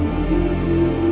you.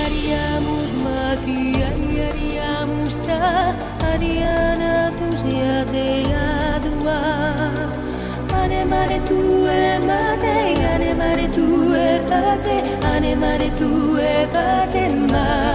Arimus ματι iτα Ariana τουουσδανre tuma αν marere tu epaανre tu epatenμα